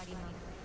あります。